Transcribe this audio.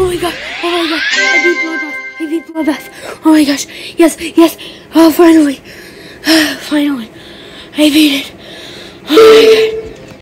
Oh my god. Oh my god. I beat bloodbath. I beat bloodbath. Oh my gosh. Yes. Yes. Oh, finally. finally. I beat it. Oh my god.